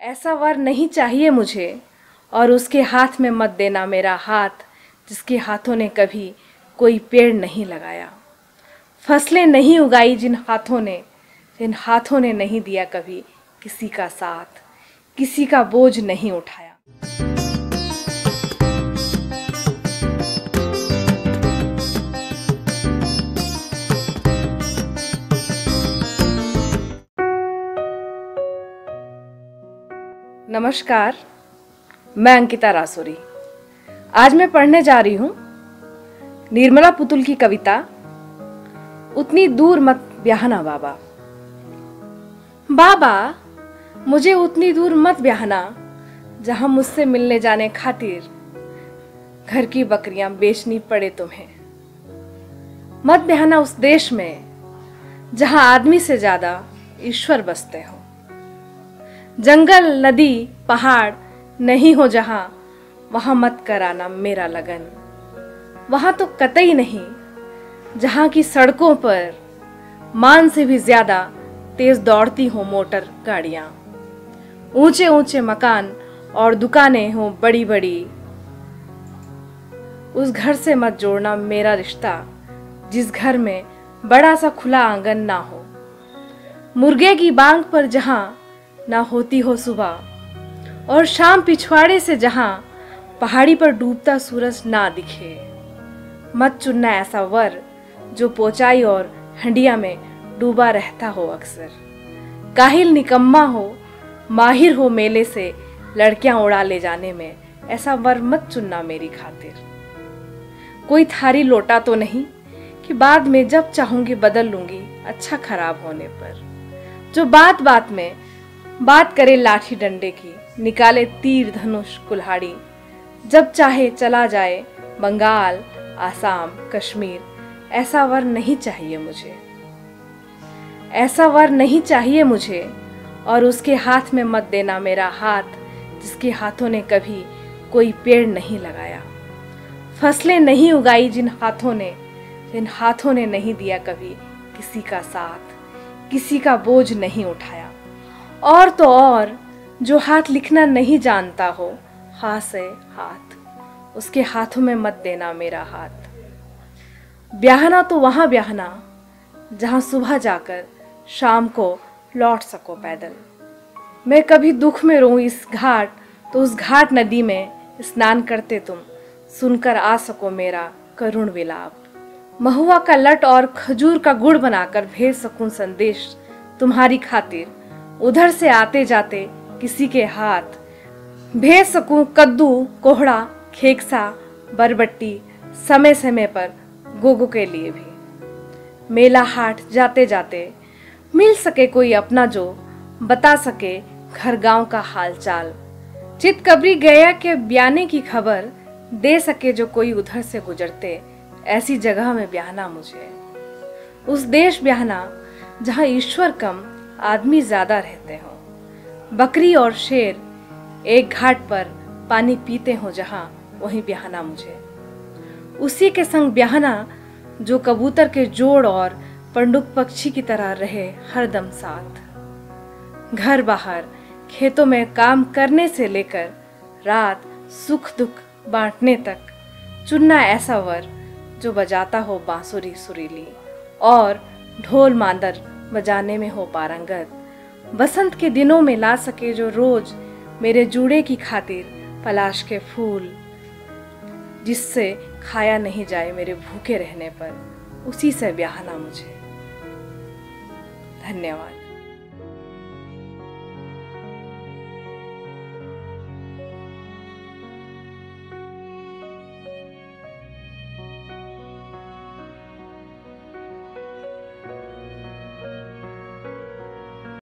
ऐसा वर नहीं चाहिए मुझे, और उसके हाथ में मत देना मेरा हाथ, जिसके हाथों ने कभी कोई पेड़ नहीं लगाया। फ़सलें नहीं उगाई जिन हाथों ने, जिन हाथों ने नहीं दिया कभी किसी का साथ, किसी का बोझ नहीं उठाया। नमस्कार, मैं अंकिता रासोरी। आज मैं पढ़ने जा रही हूँ निर्मला पुतुल की कविता, उतनी दूर मत ब्याहना बाबा। बाबा, मुझे उतनी दूर मत ब्याहना, जहाँ मुझसे मिलने जाने खातिर घर की बकरियाँ बेचनी पड़े तुम्हें। मत ब्याहना उस देश में, जहाँ आदमी से ज़्यादा ईश्वर बसते हो। जंगल, नदी, पहाड़ नहीं हो जहाँ, वहाँ मत कराना मेरा लगन। वहाँ तो कतई नहीं, जहाँ की सड़कों पर मान से भी ज़्यादा तेज दौड़ती हो मोटर गाड़ियाँ। ऊँचे ऊँचे मकान और दुकानें हो बड़ी बड़ी उस घर से मत जोड़ना मेरा रिश्ता, जिस घर में बड़ा सा खुला आँगन ना हो। मुर्गे की बांग पर जहाँ ना होती हो सुबह। और शाम पिछवाड़े से जहाँ पहाड़ी पर डूबता सूरज ना दिखे। मत चुनना ऐसा वर जो पोचाई और हंडिया में डूबा रहता हो अक्सर। काहिल निकम्मा हो, माहिर हो मेले से लड़कियाँ उड़ा ले जाने में। ऐसा वर मत चुनना मेरी खातिर। कोई थारी लोटा तो नहीं कि बाद में जब चाहूँगी बदल लूँगी अच्छा खराब होने पर। जो बात बात में बात करे लाठी डंडे की, निकाले तीर धनुष कुल्हाड़ी। जब चाहे चला जाए, बंगाल, आसाम, कश्मीर, ऐसा वर नहीं चाहिए मुझे। ऐसा वर नहीं चाहिए मुझे, और उसके हाथ में मत देना मेरा हाथ, जिसके हाथों ने कभी कोई पेड़ नहीं लगाया। फ़सलें नहीं उगाई जिन हाथों ने, जिन हाथों ने नहीं दिया कभी किसी का साथ, किसी का बोझ नहीं उठाया। और तो और, जो हाथ लिखना नहीं जानता हो। हाथ से हाथ। उसके हाथों में मत देना मेरा हाथ। ब्याहना तो वहाँ ब्याहना, जहाँ सुबह जाकर शाम को लौट सको पैदल। मैं कभी दुख में रो इस घाट तो उस घाट नदी में स्नान करते तुम, सुनकर आ सको मेरा करुण विलाप। महुआ का लट और खजूर का गुड़ बनाकर भेज सकूँ संदेश तुम्हारी खातिर। उधर से आते जाते किसी के हाथ। भेज सकूँ कद्दू, कोहड़ा, खेकसा, बरबट्टी समय समय पर गोगो के लिए भी। मेला हाट जाते जाते मिल सके कोई अपना जो, बता सके घर गाँव का हाल चाल चित कबरी गया के ब्याने की खबर दे सके जो कोई उधर से गुजरते, ऐसी जगह में ब्याहना मुझे। उस देश ब्याहना जहाँ ईश्वर कम आदमी ज़्यादा रहते हो। बकरी और शेर एक घाट पर पानी पीते हो जहाँ वहीं ब्याहना मुझे। उसी के संग ब्याहना, जो कबूतर के जोड़ और पंडुक पक्षी की तरह रहे हरदम साथ। घर बाहर, खेतों में काम करने से लेकर रात सुख दुख बांटने तक, चुनना ऐसा वर जो बजाता हो बांसुरी सुरीली और ढोल मांदर बजाने में हो पारंगत। बसंत के दिनों में ला सके जो रोज, मेरे जूड़े की खातिर पलाश के फूल, जिससे खाया नहीं जाए मेरे भूखे रहने पर, उसी से ब्याहना मुझे। धन्यवाद।